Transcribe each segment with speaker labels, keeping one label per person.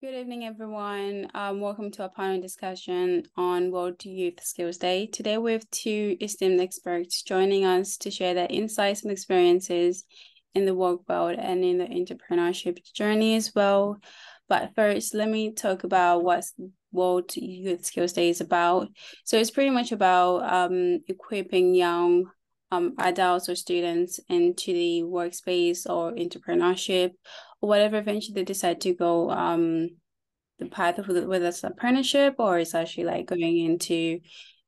Speaker 1: Good evening, everyone. Um, welcome to our panel discussion on World Youth Skills Day. Today, we have two esteemed experts joining us to share their insights and experiences in the work world and in the entrepreneurship journey as well. But first, let me talk about what World Youth Skills Day is about. So it's pretty much about um, equipping young um, adults or students into the workspace or entrepreneurship whatever eventually they decide to go um the path of whether it's an apprenticeship or it's actually like going into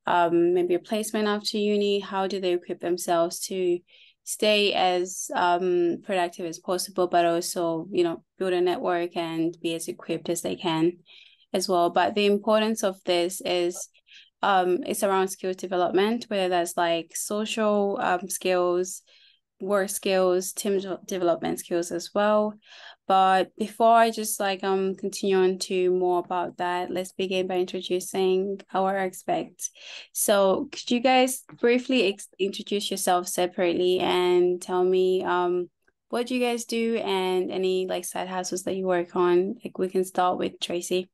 Speaker 1: um maybe a placement after uni how do they equip themselves to stay as um productive as possible but also you know build a network and be as equipped as they can as well. But the importance of this is um it's around skills development whether that's like social um skills work skills, team development skills as well. But before I just like um continue on to more about that, let's begin by introducing our experts. So could you guys briefly introduce yourself separately and tell me um what do you guys do and any like side hustles that you work on? Like we can start with Tracy.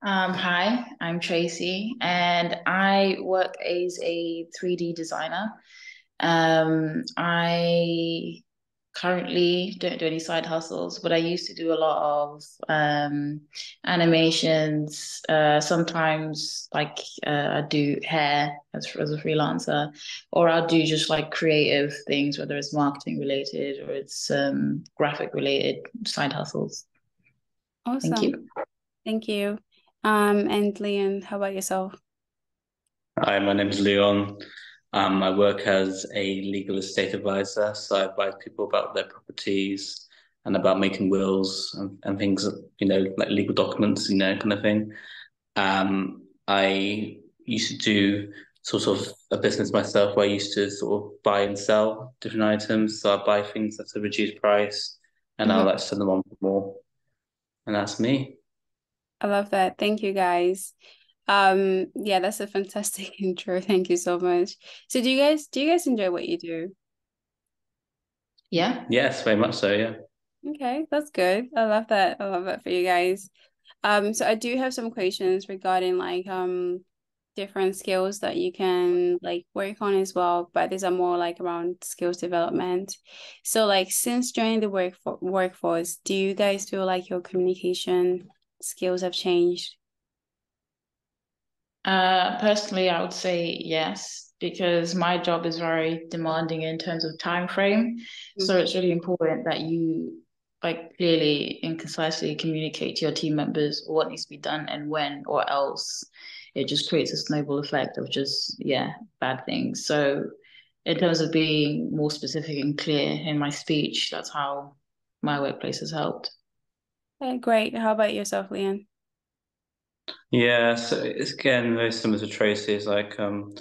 Speaker 2: Um, hi, I'm Tracy, and I work as a 3D designer. Um, I currently don't do any side hustles, but I used to do a lot of um, animations. Uh, sometimes, like uh, I do hair as as a freelancer, or I'll do just like creative things, whether it's marketing related or it's um, graphic related side hustles.
Speaker 1: Awesome. Thank you. Thank you. Um, and Leon, how about yourself?
Speaker 3: Hi, my name is Leon. Um, I work as a legal estate advisor, so I advise people about their properties and about making wills and, and things, you know, like legal documents, you know, kind of thing. Um, I used to do sort of a business myself where I used to sort of buy and sell different items. So I buy things at a reduced price and mm-hmm. I'll like send them on for more. And that's me.
Speaker 1: I love that. Thank you guys. Um, yeah, that's a fantastic intro. Thank you so much. So do you guys do you guys enjoy what you do?
Speaker 2: Yeah.
Speaker 3: Yes, very much so, yeah.
Speaker 1: Okay, that's good. I love that. I love that for you guys. Um, so I do have some questions regarding like um different skills that you can like work on as well, but these are more like around skills development. So like since joining the work for- workforce, do you guys feel like your communication skills have changed?
Speaker 2: Uh, personally, I would say yes, because my job is very demanding in terms of time frame. Mm-hmm. So it's really important that you like clearly and concisely communicate to your team members what needs to be done and when, or else it just creates a snowball effect of just yeah bad things. So in terms of being more specific and clear in my speech, that's how my workplace has helped.
Speaker 1: Okay, great. How about yourself, Leon?
Speaker 3: Yeah, so it's again very similar to Tracy's, like um,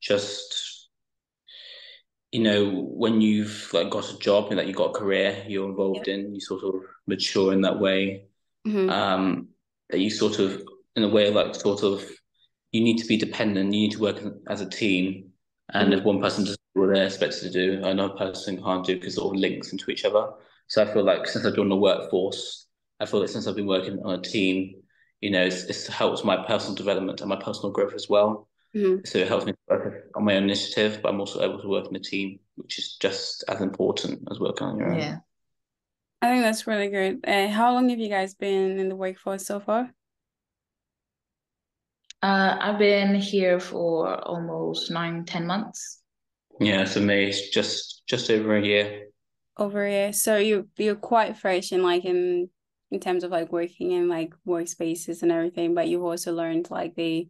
Speaker 3: just you know when you've like got a job and that you've got a career you're involved yeah. in, you sort of mature in that way. Mm-hmm. Um, that you sort of in a way like sort of you need to be dependent. You need to work as a team, and mm-hmm. if one person does what they're expected to do, another person can't do because it all links into each other. So I feel like since I've joined the workforce, I feel like since I've been working on a team you know, it's, it's helps my personal development and my personal growth as well. Mm-hmm. So it helps me work on my own initiative, but I'm also able to work in a team, which is just as important as working on your own.
Speaker 1: Yeah. I think that's really good. Uh, how long have you guys been in the workforce so far?
Speaker 2: Uh, I've been here for almost nine, ten months.
Speaker 3: Yeah, so me, it's just just over a year.
Speaker 1: Over a year. So you you're quite fresh in like in in terms of like working in like workspaces and everything, but you've also learned like the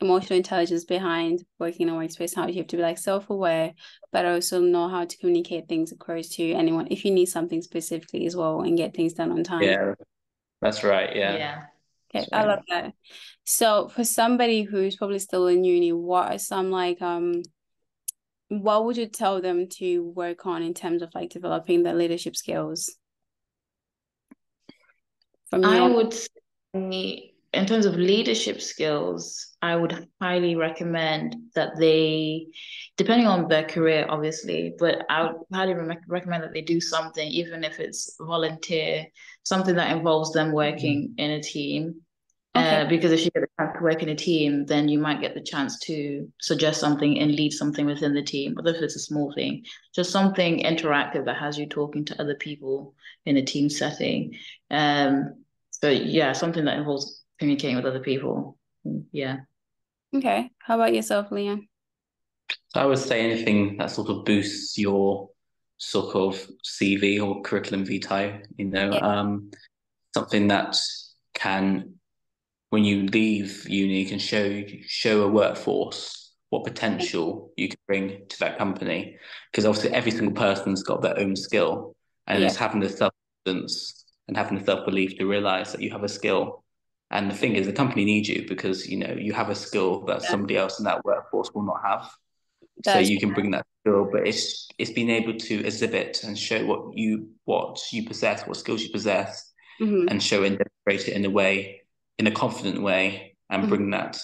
Speaker 1: emotional intelligence behind working in a workspace, how you have to be like self-aware, but also know how to communicate things across to anyone if you need something specifically as well and get things done on time.
Speaker 3: Yeah, that's right. Yeah.
Speaker 2: Yeah.
Speaker 1: Okay, I love that. So for somebody who's probably still in uni, what are some like um what would you tell them to work on in terms of like developing their leadership skills?
Speaker 2: From I would say in terms of leadership skills, I would highly recommend that they, depending on their career, obviously, but I would highly re- recommend that they do something, even if it's volunteer, something that involves them working mm-hmm. in a team. Okay. Uh, because if you get the chance to work in a team, then you might get the chance to suggest something and lead something within the team, whether if it's a small thing, just something interactive that has you talking to other people in a team setting. Um, so yeah, something that involves communicating with other people. Yeah.
Speaker 1: Okay. How about yourself, Leon?
Speaker 3: I would say anything that sort of boosts your sort of CV or curriculum vitae, you know, yeah. um, something that can, when you leave uni, can show show a workforce what potential you can bring to that company. Because obviously every single person's got their own skill and yeah. it's having the self confidence and having the self belief to realize that you have a skill and the thing is, the company needs you because you know you have a skill that yeah. somebody else in that workforce will not have. so you can bring that skill, but it's it's being able to exhibit and show what you what you possess, what skills you possess, mm-hmm. and show and demonstrate it in a way, in a confident way, and mm-hmm. bring that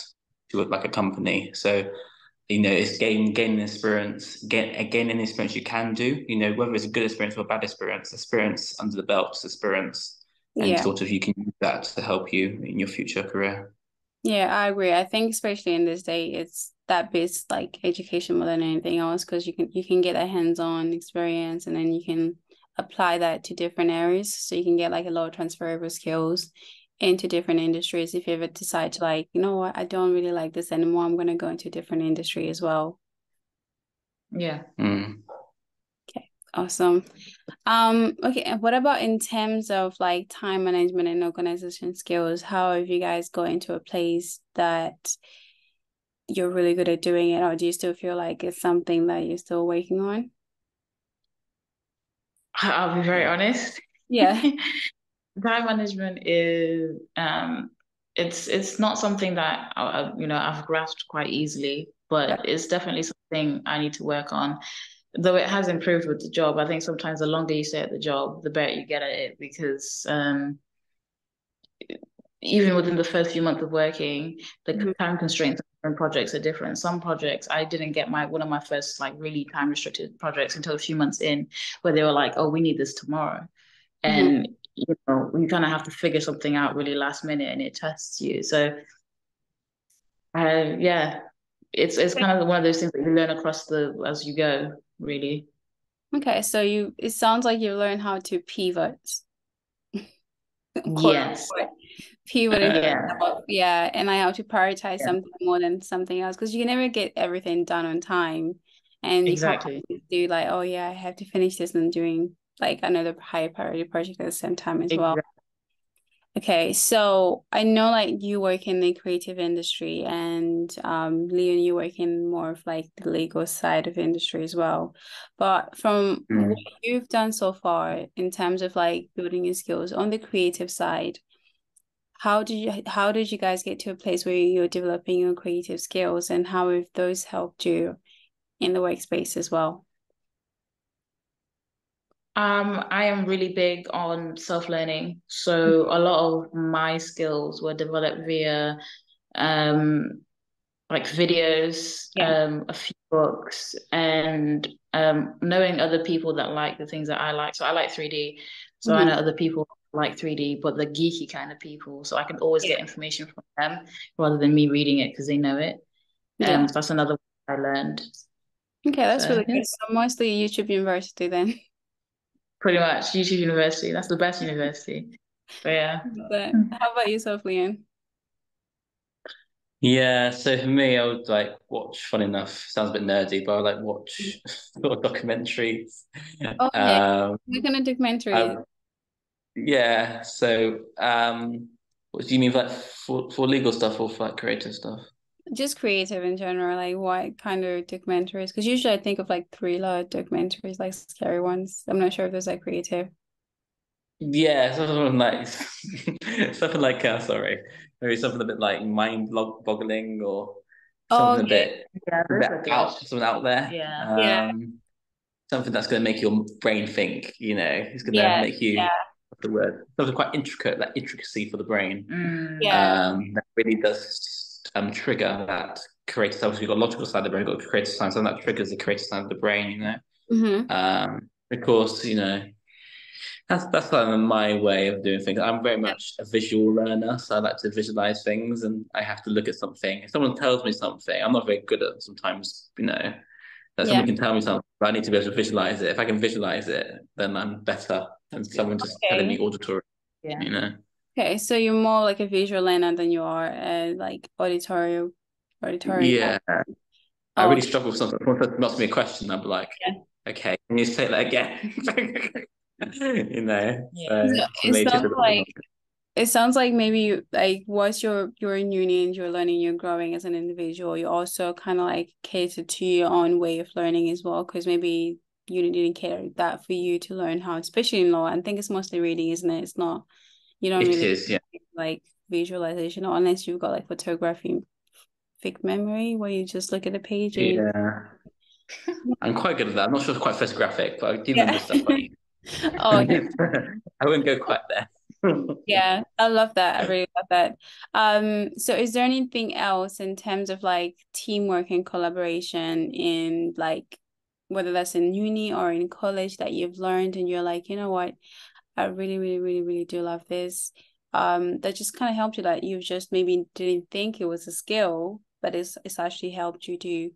Speaker 3: to like a company. So you know, it's gain gaining experience, get uh, gain an experience you can do. You know, whether it's a good experience or a bad experience, experience under the belt, experience and yeah. sort of you can use that to help you in your future career.
Speaker 1: Yeah, I agree. I think especially in this day, it's that bits like education more than anything else because you can you can get a hands-on experience and then you can apply that to different areas. So you can get like a lot of transferable skills into different industries if you ever decide to like, you know what, I don't really like this anymore. I'm gonna go into a different industry as well.
Speaker 2: Yeah.
Speaker 3: Mm.
Speaker 1: Awesome. Um, okay, what about in terms of like time management and organization skills? How have you guys got into a place that you're really good at doing it, or do you still feel like it's something that you're still working on?
Speaker 2: I'll be very honest.
Speaker 1: Yeah.
Speaker 2: time management is um it's it's not something that I, you know I've grasped quite easily, but it's definitely something I need to work on though it has improved with the job, I think sometimes the longer you stay at the job, the better you get at it because um, even within the first few months of working, the mm-hmm. time constraints on projects are different. Some projects I didn't get my one of my first like really time restricted projects until a few months in, where they were like, "Oh, we need this tomorrow," mm-hmm. You know you kind of have to figure something out really last minute, and it tests you. So, uh, yeah, it's it's kind of one of those things that you learn across the as you go really.
Speaker 1: Okay, so you it sounds like you learned how to pivot.
Speaker 2: yes.
Speaker 1: Pivot. yeah. yeah, and I have to prioritize yeah. something more than something else because you can never get everything done on time, and
Speaker 2: exactly
Speaker 1: do like oh yeah I have to finish this and doing like another high priority project at the same time as exactly. well. Okay, so I know like you work in the creative industry and um Leon, you work in more of like the legal side of industry as well. But from mm. what you've done so far in terms of like building your skills on the creative side, how did you how did you guys get to a place where you're developing your creative skills and how have those helped you in the workspace as well?
Speaker 2: Um, I am really big on self-learning. So a lot of my skills were developed via um like videos, yeah. um, a few books, and um, knowing other people that like the things that I like. So I like 3D. So mm-hmm. I know other people like 3D, but the geeky kind of people. So I can always yeah. get information from them rather than me reading it because they know it. Yeah. Um, so that's another I learned.
Speaker 1: Okay, that's so, really good. So mostly YouTube University then.
Speaker 2: Pretty much YouTube University. That's the best university. But yeah.
Speaker 1: But how about yourself, Leon?
Speaker 3: Yeah, so for me, I would like watch. Fun enough, sounds a bit nerdy, but I would like watch documentaries.
Speaker 1: Oh, yeah. Um, what kind of documentary? Um,
Speaker 3: yeah, so um, what do you mean, like for for legal stuff or for like creative stuff?
Speaker 1: Just creative in general like what kind of documentaries because usually i think of like thriller documentaries like scary ones i'm not sure if those are creative
Speaker 3: yeah something like something like uh, sorry maybe something a bit like mind boggling or something oh, okay. a bit, yeah, a bit out something out there
Speaker 2: yeah um, yeah
Speaker 3: something that's going to make your brain think you know it's going to yeah, make you
Speaker 1: yeah.
Speaker 3: the word. Something quite intricate, that intricacy for the brain.
Speaker 2: Mm.
Speaker 1: Yeah.
Speaker 3: Um, that really does um trigger that creative side. We've got logical side of the brain, we've got creative side, and that triggers the creative side of the brain. You know.
Speaker 1: Mm-hmm.
Speaker 3: Um, of course, you know, that's that's kind of my way of doing things. I'm very much a visual learner, so I like to visualize things, and I have to look at something. If someone tells me something, I'm not very good at sometimes, you know, that someone
Speaker 1: Yeah.
Speaker 3: can tell me something, but I need to be able to visualize it. If I can visualize it, then I'm better than someone just telling me auditory,
Speaker 2: Yeah.
Speaker 3: you know.
Speaker 1: Okay, so you're more like a visual learner than you are uh, like auditory, auditory.
Speaker 3: Yeah, I
Speaker 1: Oh,
Speaker 3: really struggle with something. If someone asks me a question, I'll be like,
Speaker 1: Yeah.
Speaker 3: okay, can you say that again? you know,
Speaker 2: Yeah.
Speaker 3: so
Speaker 1: So it
Speaker 3: me, it's just a
Speaker 1: sounds like it sounds like maybe you, like once you're you're in uni and you're learning, you're growing as an individual, you also kind of like cater to your own way of learning as well, because maybe uni didn't cater that for you to learn how, especially in law. I think it's mostly reading, isn't it? It's not you don't
Speaker 3: it
Speaker 1: really
Speaker 3: is, yeah.
Speaker 1: like visualization, unless you've got like photography, thick memory, where you just look at the page and you
Speaker 3: I'm quite good at that. I'm not sure it's quite photographic, but I do
Speaker 1: Yeah.
Speaker 3: remember stuff like
Speaker 1: Oh, okay.
Speaker 3: I wouldn't go quite there.
Speaker 1: Yeah, I love that. I really love that. Um, so is there anything else in terms of like teamwork and collaboration in like whether that's in uni or in college that you've learned and you're like, you know what, I really, really, really, really do love this. Um, that just kind of helped you that you've just maybe didn't think it was a skill, but it's it's actually helped you to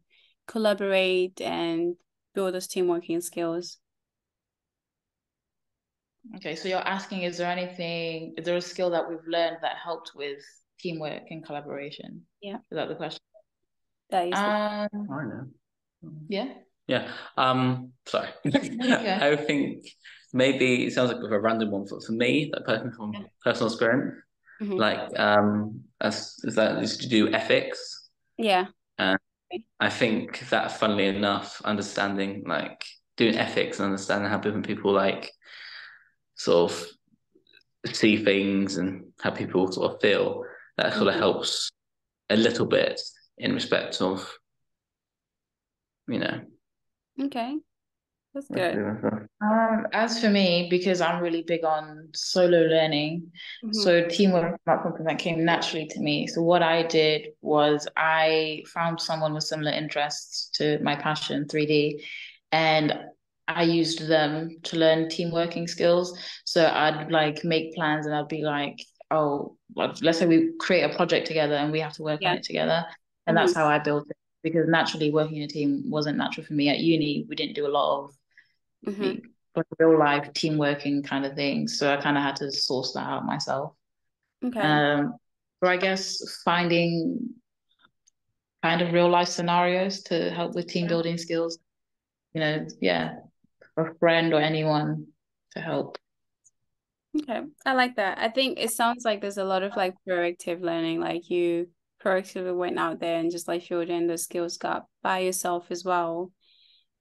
Speaker 1: collaborate and build those teamworking skills.
Speaker 2: Okay, so you're asking, is there anything, is there a skill that we've learned that helped with teamwork and collaboration?
Speaker 1: Yeah.
Speaker 2: Is that the question?
Speaker 1: That is
Speaker 2: Um,
Speaker 3: I know.
Speaker 2: yeah.
Speaker 3: Yeah. Um, sorry. I think maybe it sounds like a random one for, for me, that person from
Speaker 1: Yeah.
Speaker 3: personal experience.
Speaker 1: Mhm.
Speaker 3: Like um as is that is to do ethics.
Speaker 1: yeah.
Speaker 3: I think that funnily enough, understanding like doing ethics and understanding how different people like sort of see things and how people sort of feel, that sort of
Speaker 1: Mhm.
Speaker 3: helps a little bit in respect of, you know.
Speaker 1: Okay. That's good.
Speaker 2: Um, as for me, because I'm really big on solo learning,
Speaker 1: Mhm.
Speaker 2: so teamwork is not something that came naturally to me. So what I did was I found someone with similar interests to my passion, 3D, and I used them to learn team working skills. So I'd like make plans and I'd be like, oh, well, let's say we create a project together and we have to work
Speaker 1: Yeah.
Speaker 2: on it together. And that's
Speaker 1: Mhm.
Speaker 2: how I built it. Because naturally working in a team wasn't natural for me. At uni, we didn't do a lot of
Speaker 1: Mhm.
Speaker 2: like real life team working kind of thing. So I kind of had to source that out myself.
Speaker 1: Okay.
Speaker 2: Um, so I guess finding kind of real life scenarios to help with team building skills. You know, yeah, a friend or anyone to help.
Speaker 1: Okay, I like that. I think it sounds like there's a lot of like proactive learning, like you proactively went out there and just like filled in the skills gap by yourself as well.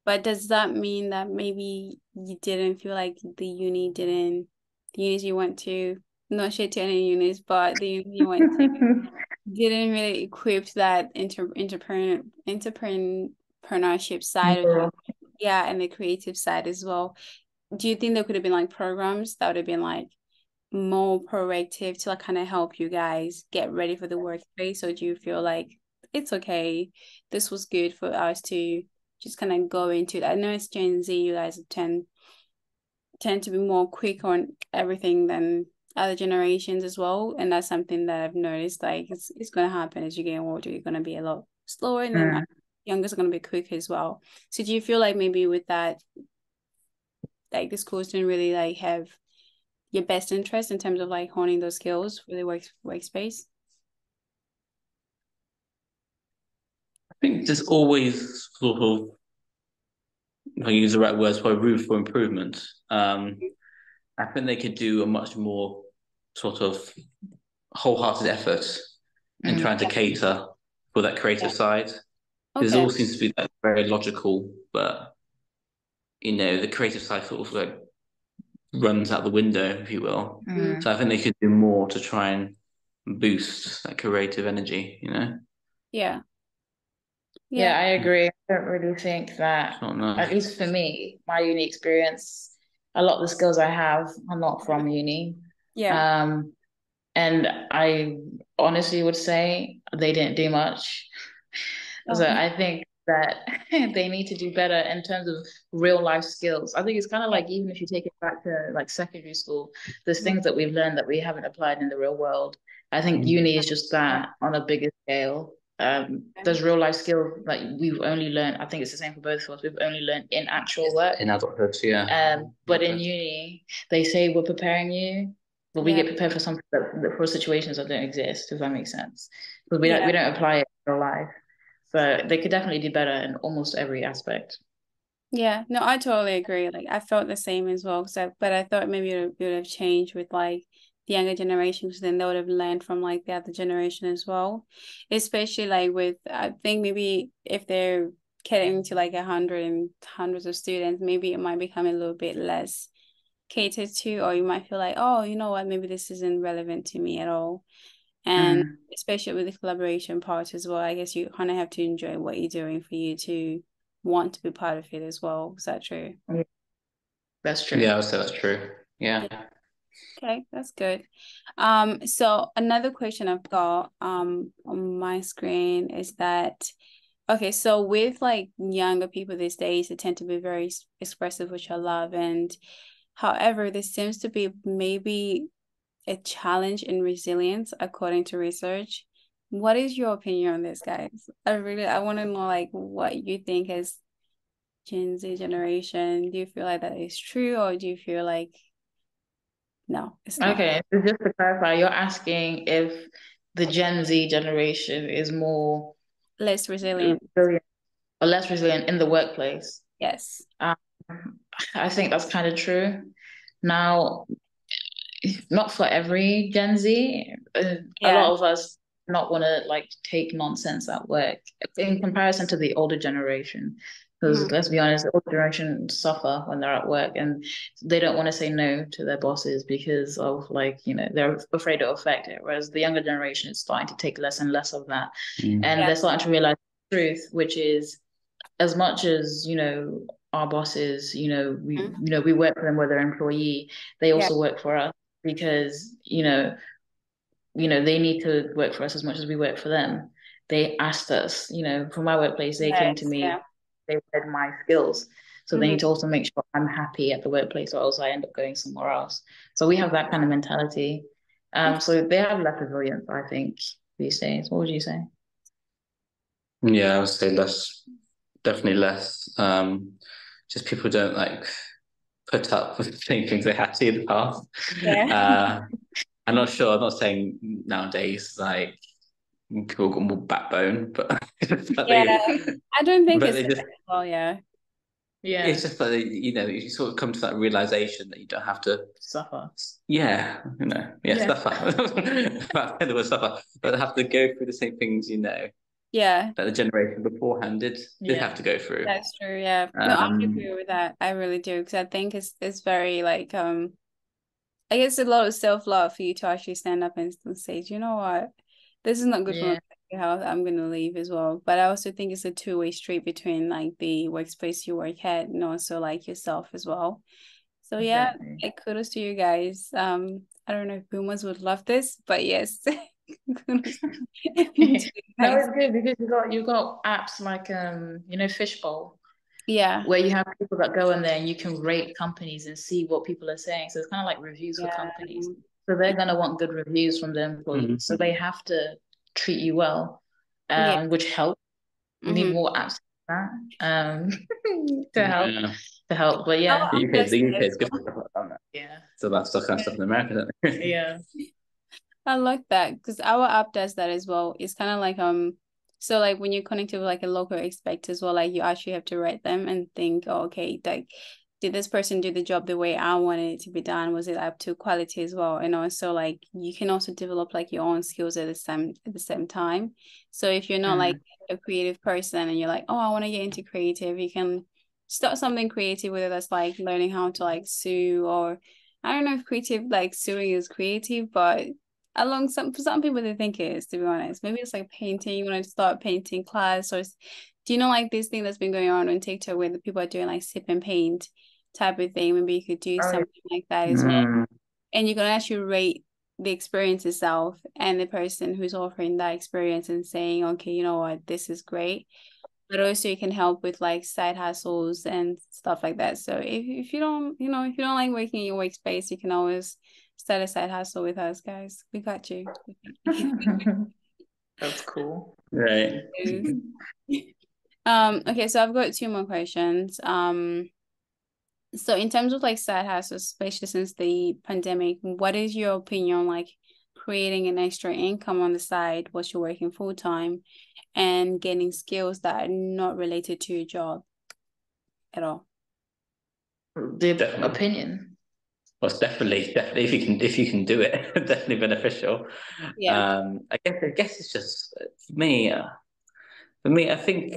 Speaker 1: But does that mean that maybe you didn't feel like the uni didn't, the unis you went to, not shit to any unis, but the uni you went to didn't really equip that inter entrepreneur entrepreneurship side of
Speaker 2: Yeah.
Speaker 1: it, yeah, and the creative side as well. Do you think there could have been like programs that would have been like more proactive to like kind of help you guys get ready for the workplace, or do you feel like it's okay, this was good for us to just kind of go into it? I know it's Gen Z, you guys tend tend to be more quick on everything than other generations as well, and that's something that I've noticed. Like it's it's gonna happen as you get older, you're gonna be a lot slower, and then
Speaker 2: Mm.
Speaker 1: youngers are gonna be quicker as well. So do you feel like maybe with that, like the schools didn't really like have your best interest in terms of like honing those skills for the work workspace?
Speaker 3: Think there's always sort of, if I use the right words, for room for improvement. Um, I think they could do a much more sort of wholehearted effort in
Speaker 2: Mm.
Speaker 3: trying to cater for that creative side. Because it all seems to be like very logical, but you know, the creative side sort of like runs out the window, if you will.
Speaker 2: Mm.
Speaker 3: So I think they could do more to try and boost that creative energy, you know?
Speaker 1: Yeah.
Speaker 2: Yeah, I agree. I don't really think that
Speaker 3: It's not enough.
Speaker 2: at least for me, my uni experience a lot of the skills I have are not from uni.
Speaker 1: Yeah.
Speaker 2: Um, and I honestly would say they didn't do much. Oh. So I think that they need to do better in terms of real life skills. I think it's kind of like even if you take it back to like secondary school, there's things that we've learned that we haven't applied in the real world. I think mm-hmm. uni is just that on a bigger scale. Um, there's real life skills like we've only learned. I think it's the same for both of us. We've only learned in actual work
Speaker 3: in adulthood, yeah.
Speaker 2: Um, but in uni, they say we're preparing you, but we yeah. get prepared for something that, for situations that don't exist. If that makes sense, because we yeah. don't we don't apply it in real life. So they could definitely do better in almost every aspect.
Speaker 1: Yeah, no, I totally agree. Like I felt the same as well. So, but I thought maybe it would have changed with like the younger generation because then they would have learned from like the other generation as well. Especially like with i think maybe if they're getting to like a hundred and hundreds of students maybe it might become a little bit less catered to or you might feel like oh you know what? Maybe this isn't relevant to me at all. And mm. especially with the collaboration part as well i guess you kind of have to enjoy what you're doing for you to want to be part of it as well. Is that true?
Speaker 2: That's true.
Speaker 3: Yeah i would say that's true. Yeah. yeah.
Speaker 1: Okay, that's good. Um, so another question I've got um on my screen is that okay, so with like younger people these days, they tend to be very expressive, which I love, and however, this seems to be maybe a challenge in resilience according to research. What is your opinion on this, guys? I really I want to know like what you think as Gen Z generation. Do you feel like that is true, or do you feel like no, it's not.
Speaker 2: Okay, so just to clarify, you're asking if the Gen Z generation is more
Speaker 1: less resilient,
Speaker 2: resilient or less resilient in the workplace.
Speaker 1: Yes.
Speaker 2: Um, I think that's kind of true. Now, not for every Gen Z. Uh, yeah. A lot of us not want to like take nonsense at work in comparison to the older generation. Because mm-hmm. let's be honest, the older generation suffer when they're at work and they don't want to say no to their bosses because of like, you know, they're afraid to affect it. Whereas the younger generation is starting to take less and less of that. Mm-hmm. And yeah. they're starting to realize the truth, which is as much as, you know, our bosses, you know, we mm-hmm. you know, we work for them, we're their employee, they also yeah. work for us because, you know, you know, they need to work for us as much as we work for them. They asked us, you know, from my workplace, they yes, came to me. Yeah they read my skills. So mm-hmm. they need to also make sure I'm happy at the workplace or else I end up going somewhere else. So we have that kind of mentality. Um, so they have less resilience, I think, these days. What would you say?
Speaker 3: Yeah, I would say less, definitely less. Um, just people don't like put up with things they had to in the past. Yeah. Uh, I'm not sure. I'm not saying nowadays like people got more backbone, but,
Speaker 1: but yeah, they, I don't think it's just, well, yeah.
Speaker 2: Yeah.
Speaker 3: It's just that you know, you sort of come to that realization that you don't have to
Speaker 2: suffer.
Speaker 3: Yeah, you know, yeah, yeah. suffer. the word suffer, but have to go through the same things, you know.
Speaker 1: Yeah.
Speaker 3: That the generation beforehand did did have to go through.
Speaker 1: That's true. Yeah. Um, no, I um, agree with that. I really do because I think it's it's very like um, I guess a lot of self love for you to actually stand up and say, you know what, this is not good yeah. for my health. I'm gonna leave as well. But I also think it's a two way street between like the workspace you work at and also like yourself as well. So yeah, exactly. like kudos to you guys. Um, I don't know if boomers would love this, but yes.
Speaker 2: no, it's good because you got you got apps like um you know Fishbowl.
Speaker 1: Yeah.
Speaker 2: Where you have people that go in there and you can rate companies and see what people are saying. So it's kind of like reviews yeah. for companies. So they're gonna want good reviews from their employees. Mm-hmm. So they have to treat you well, um, yeah. which helps. Mm-hmm. need more apps that um, to help yeah. to help. But yeah,
Speaker 3: the UK, the UK is good for stuff
Speaker 2: like that. Yeah,
Speaker 3: so that's the kind of stuff in America.
Speaker 2: yeah, I
Speaker 1: like that because our app does that as well. It's kind of like um. So like when you're connected with like a local expect as well, like you actually have to write them and think, oh, okay, like did this person do the job the way I wanted it to be done? Was it up to quality as well? And also like you can also develop like your own skills at the same at the same time. So if you're not mm. like a creative person and you're like, oh, I want to get into creative, you can start something creative, whether that's like learning how to like sew or I don't know if creative like sewing is creative, but along some for some people they think it is to be honest. Maybe it's like painting, you want to start painting class or do you know like this thing that's been going on on TikTok where the people are doing like sip and paint type of thing. Maybe you could do
Speaker 2: yeah.
Speaker 1: something like that as well.
Speaker 3: Mm,
Speaker 1: And you can actually rate the experience itself and the person who's offering that experience and saying, okay, you know what, this is great. But also you can help with like side hustles and stuff like that. So if if you don't, you know, if you don't like working in your workspace, you can always start a side hustle with us, guys. We got you.
Speaker 2: That's cool.
Speaker 3: right.
Speaker 1: Um, okay, so I've got two more questions. Um, so in terms of like side hustles, especially since the pandemic, what is your opinion on like creating an extra income on the side whilst you're working full time and getting skills that are not related to your job at all?
Speaker 2: The
Speaker 3: Definitely.
Speaker 2: opinion.
Speaker 3: Well, it's definitely, definitely, if you can, if you can do it, definitely beneficial.
Speaker 1: Yeah.
Speaker 3: Um, I guess, I guess it's just for me. Uh, for me, I think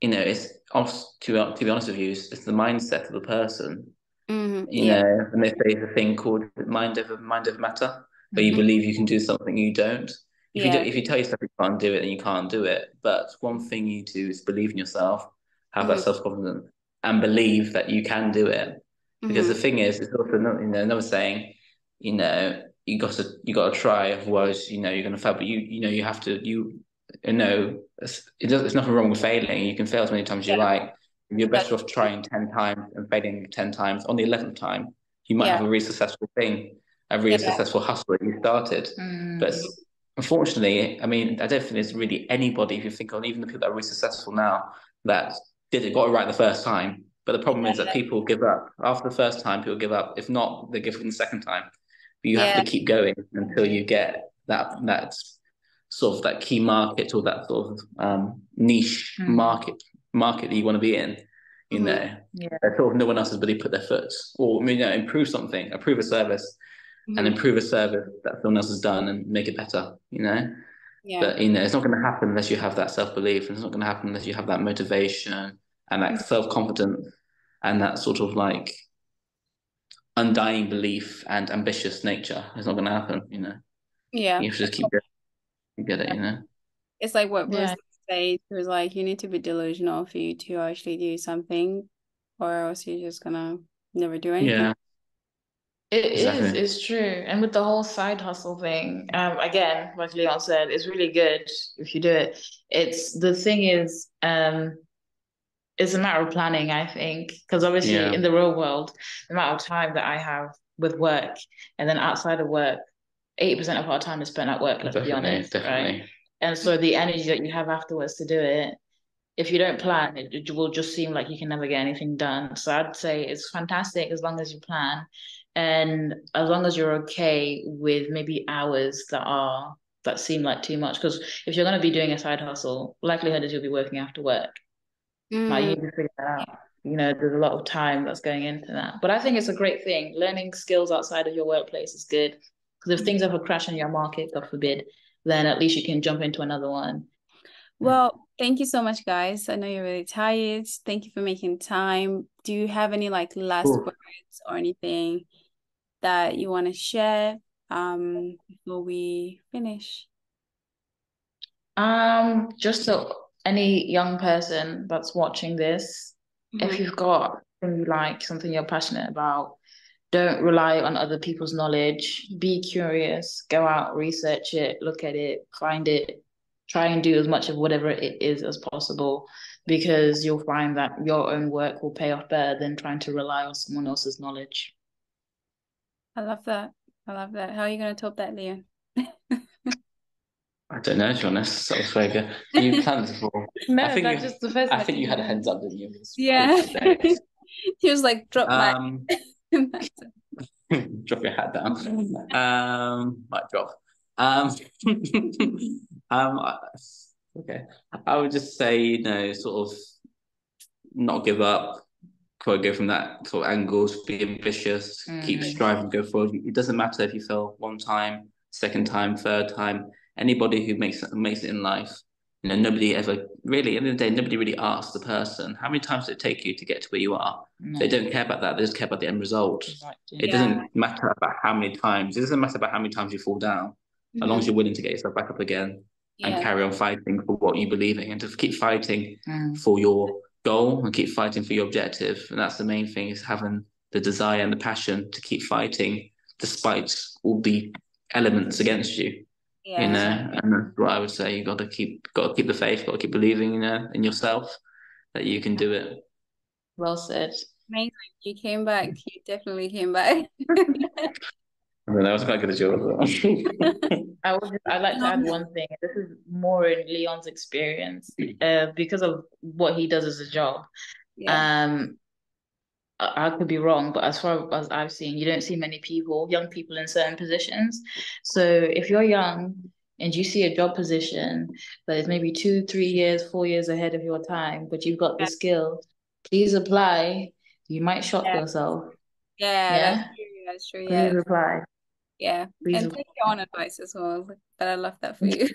Speaker 3: you know, it's to to be honest with you, it's, it's the mindset of the person.
Speaker 1: Mhm,
Speaker 3: You
Speaker 1: Yeah.
Speaker 3: know, and they say the thing called mind over mind over matter, where you
Speaker 2: Mhm.
Speaker 3: believe you can do something you don't. If you don't, if you tell yourself you can't do it, then you can't do it. But one thing you do is believe in yourself, have that
Speaker 1: Mhm.
Speaker 3: self confidence, and believe that you can do it. Because the
Speaker 1: Mhm,
Speaker 3: thing is, it's also not, you know, another saying, you know, you got to you got to try, otherwise, you know, you're gonna fail. But you you know, you have to you you know, it's, it does, there's nothing wrong with failing. You can fail as many times as you
Speaker 1: Yeah.
Speaker 3: like. You're better off trying ten times and failing ten times. On the eleventh time, you might
Speaker 1: Yeah.
Speaker 3: have a really successful thing, a really
Speaker 1: Yeah.
Speaker 3: successful hustle that you started.
Speaker 2: Mm.
Speaker 3: But unfortunately, I mean, I don't think there's really anybody, if you think on even the people that are really successful now, that did it, got it right the first time. But the problem is that people give up. After the first time, people give up. If not, they give up in the second time. But you have to keep going until you get that that sort of that key market or that sort of um, niche
Speaker 2: Mhm.
Speaker 3: market market that you want to be in. You
Speaker 1: Mhm.
Speaker 3: know,
Speaker 2: Yeah.
Speaker 3: sort of no one else has really put their foot, or you know, improve something, improve a service, and
Speaker 1: mhm,
Speaker 3: improve a service that someone else has done and make it better. You know.
Speaker 1: Yeah.
Speaker 3: But you know, it's not going to happen unless you have that self belief, and it's not going to happen unless you have that motivation and that
Speaker 1: Mhm.
Speaker 3: self confidence and that sort of like undying belief and ambitious nature. It's not going to happen. You know,
Speaker 1: Yeah.
Speaker 3: you have to just keep going. You get it. You know.
Speaker 1: It's like what Bruce
Speaker 2: Yeah.
Speaker 1: said. It was like you need to be delusional for you to actually do something, or else you're just gonna never do anything.
Speaker 3: Yeah.
Speaker 2: It is,
Speaker 3: Exactly.
Speaker 2: it's true. And with the whole side hustle thing, um, again, like Leon said, it's really good if you do it. It's the thing is, um, it's a matter of planning, I think, because obviously
Speaker 3: Yeah.
Speaker 2: in the real world, the amount of time that I have with work and then outside of work, 80% of our time is spent at work, let's be
Speaker 3: Definitely.
Speaker 2: honest, right? And so the energy that you have afterwards to do it, if you don't plan, it, it will just seem like you can never get anything done. So I'd say it's fantastic as long as you plan and as long as you're okay with maybe hours that are that seem like too much. Because if you're going to be doing a side hustle, likelihood is you'll be working after work. Like you
Speaker 1: Mm,
Speaker 2: need to figure that out. You know, there's a lot of time that's going into that. But I think it's a great thing. Learning skills outside of your workplace is good. Because if things ever crash in your market, God forbid, then at least you can jump into another one.
Speaker 1: Well, thank you so much, guys. I know you're really tired. Thank you for making time. Do you have any like last
Speaker 3: Cool.
Speaker 1: words or anything that you want to share um before we finish?
Speaker 2: Um, just so any young person that's watching this, if
Speaker 1: Mhm.
Speaker 2: you've got something you like, something you're passionate about, don't rely on other people's knowledge. Be curious, go out, research it, look at it, find it, try and do as much of whatever it is as possible, because you'll find that your own work will pay off better than trying to rely on someone else's knowledge.
Speaker 1: I love that. I love that. How are you gonna top that, Leon?
Speaker 3: I don't know, to be honest. That was very good. You planned this before.
Speaker 2: No,
Speaker 3: I think
Speaker 2: that's
Speaker 3: you-
Speaker 2: just the first
Speaker 3: I think you had a heads up, didn't you?
Speaker 1: Yeah. He was like, drop my
Speaker 3: Um, drop your hat down. Um, might drop. Um, um, okay. I would just say, you know, sort of not give up. Probably go from that sort of angles. Be ambitious. Keep
Speaker 2: Mm.
Speaker 3: striving. Go forward. It doesn't matter if you fail one time, second time, third time. Anybody who makes makes it in life, you know, nobody ever really. At the end of the day, nobody really asks the person how many times did it take you to get to where you are.
Speaker 2: No,
Speaker 3: They don't care about that. They just care about the end result.
Speaker 2: exactly.
Speaker 3: It
Speaker 1: Yeah.
Speaker 3: doesn't matter about how many times. It doesn't matter about how many times you fall down. As long as you're willing to get yourself back up again and carry on fighting for what you believe in, and to keep fighting
Speaker 2: Mm.
Speaker 3: for your goal and keep fighting for your objective. And that's the main thing is having the desire and the passion to keep fighting despite all the elements against you. Yeah. You know, and that's what I would say. You got to keep, got to keep the faith, got to keep believing in uh, in yourself that you can do it.
Speaker 2: Well said.
Speaker 1: Amazing. You came back. You definitely came back.
Speaker 3: I mean, that was quite good as yours.
Speaker 2: I would. I'd like to add one thing. This is more in Leon's experience, uh, because of what he does as a job. Yeah. Um, I, could be wrong, but as far as I've seen, you don't see many people, young people in certain positions. So if you're young and you see a job position that is maybe two, three years, four years ahead of your time, but you've got the skill, please apply. You might shock yeah. yourself.
Speaker 1: Yeah, yeah, that's true. That's true. Yeah.
Speaker 2: Please apply.
Speaker 1: Yeah. Please and take your own advice as well. But I love that for you.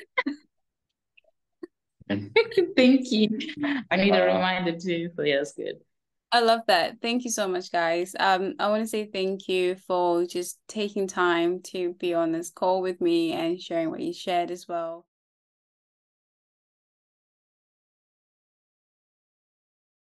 Speaker 2: Thank you. I need a reminder too. So yeah, that's good.
Speaker 1: I love that. Thank you so much, guys. Um, I want to say thank you for just taking time to be on this call with me and sharing what you shared as well.